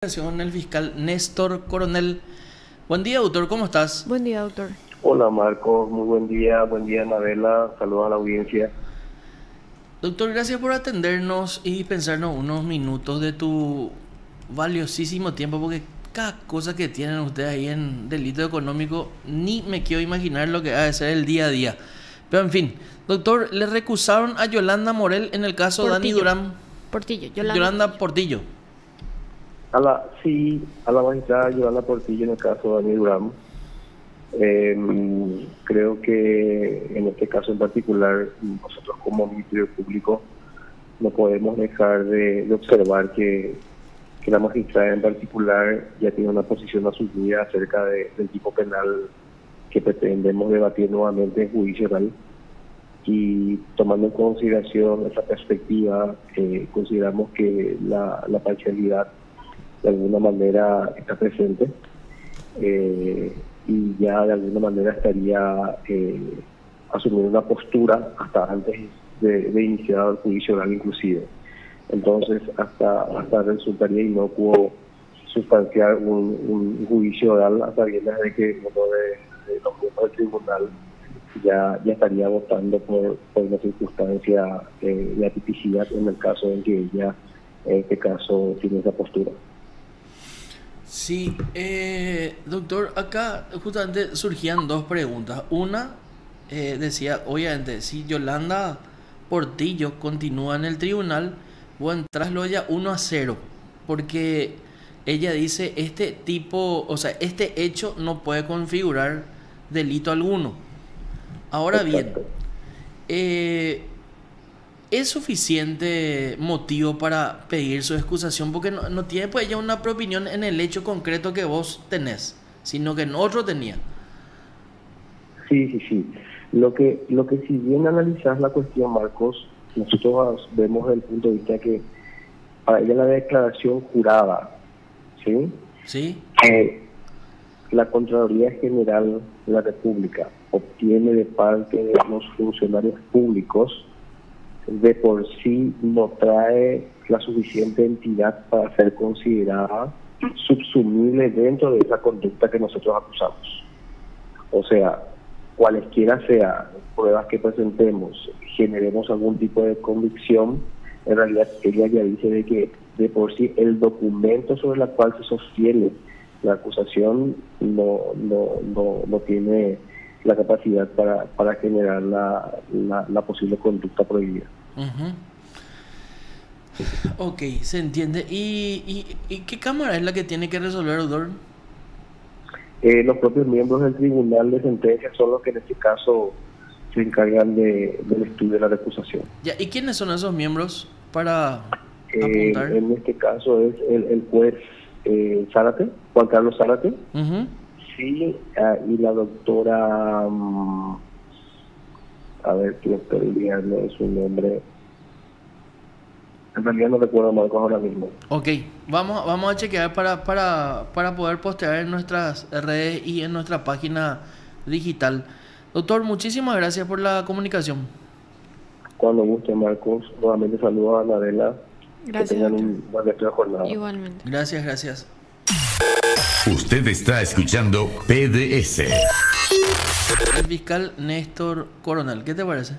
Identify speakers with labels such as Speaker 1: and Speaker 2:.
Speaker 1: el fiscal Néstor Coronel. Buen día, doctor, ¿cómo estás?
Speaker 2: Buen día, doctor.
Speaker 3: Hola, Marcos, muy buen día. Buen día, Anabela. Saludos a la audiencia.
Speaker 1: Doctor, gracias por atendernos y pensarnos unos minutos de tu valiosísimo tiempo, porque cada cosa que tienen ustedes ahí en delito económico, ni me quiero imaginar lo que va a ser el día a día. Pero en fin, doctor, le recusaron a Yolanda Morel en el caso Dani Durán.
Speaker 2: Portillo,
Speaker 1: Yolanda, Yolanda Portillo.
Speaker 3: A la, sí, a la magistrada Yolanda Portillo en el caso de Dani Durán. Em, creo que en este caso en particular, nosotros como Ministerio Público no podemos dejar de, observar que, la magistrada en particular ya tiene una posición asumida acerca del tipo penal que pretendemos debatir nuevamente en juicio oral. Y tomando en consideración esa perspectiva, eh, consideramos que la, la parcialidad de alguna manera está presente eh, y ya de alguna manera estaría eh, asumiendo una postura hasta antes de, iniciar el juicio oral inclusive. Entonces hasta hasta resultaría inocuo sustanciar un, juicio oral hasta bien de que uno de, los miembros del tribunal ya, ya estaría votando por, por una circunstancia eh, de atipicidad en el caso en que ella en este caso tiene esa postura.
Speaker 1: Sí, eh, doctor, acá justamente surgían dos preguntas. Una eh, decía, obviamente, si Yolanda Portillo continúa en el tribunal, bueno, traslo ella 1 a 0, porque ella dice, este tipo, o sea, este hecho no puede configurar delito alguno. Ahora bien, eh, ¿Es suficiente motivo para pedir su excusación? Porque no, tiene pues ella una opinión en el hecho concreto que vos tenés, sino que en otro tenía.
Speaker 3: Sí, sí, sí. Lo que, lo que si bien analizás la cuestión, Marcos, nosotros vemos el punto de vista que para ella la declaración jurada, ¿sí?
Speaker 1: Sí.
Speaker 3: la Contraloría General de la República obtiene de parte de los funcionarios públicos de por sí no trae la suficiente entidad para ser considerada subsumible dentro de esa conducta que nosotros acusamos. O sea, cualesquiera sea pruebas que presentemos, generemos algún tipo de convicción, en realidad ella ya dice de que de por sí el documento sobre el cual se sostiene la acusación no, no, no, no tiene la capacidad para, para generar la, la, posible conducta prohibida.
Speaker 1: Ok, se entiende. ¿Y, y, qué cámara es la que tiene que resolver, doctor?
Speaker 3: Eh, los propios miembros del tribunal de sentencia son los que en este caso se encargan de, del estudio de la recusación.
Speaker 1: Ya, ¿Y quiénes son esos miembros para
Speaker 3: eh, apuntar? En este caso es el, el juez eh, Zárate, Juan Carlos Zárate. Sí, ah, y la doctora, mm, a ver, que estoy olvidando su nombre. En realidad no recuerdo Marcos ahora mismo.
Speaker 1: Ok, vamos, vamos a chequear para, para, para poder postear en nuestras redes y en nuestra página digital. Doctor, muchísimas gracias por la comunicación.
Speaker 3: Cuando guste, Marcos. Nuevamente saludos a Anabela.
Speaker 2: Gracias. Que tengan un buen resto de jornada. Igualmente.
Speaker 1: Gracias, gracias.
Speaker 4: Usted está escuchando PDS.
Speaker 1: El fiscal Néstor Coronel, ¿qué te parece?